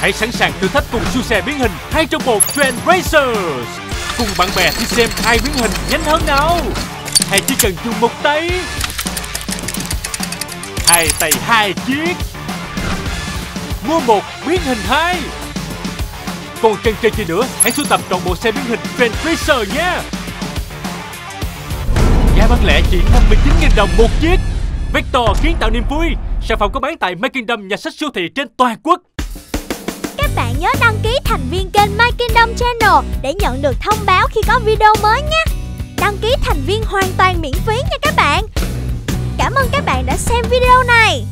Hãy sẵn sàng thử thách cùng siêu xe biến hình hai trong một Trend Racers. Cùng bạn bè đi xem ai biến hình nhanh hơn nào. Hay chỉ cần dùng một tay. Hai tay hai chiếc. Mua một biến hình hai. Còn chân chơi chi nữa, hãy sưu tập trọn bộ xe biến hình Trend Racer nhé. Giá bán lẻ chỉ 59.000 đồng một chiếc. Vector kiến tạo niềm vui. Sản phẩm có bán tại My Kingdom nhà sách siêu thị trên toàn quốc. Nhớ đăng ký thành viên kênh My Kingdom Channel để nhận được thông báo khi có video mới nhé. Đăng ký thành viên hoàn toàn miễn phí nha các bạn. Cảm ơn các bạn đã xem video này.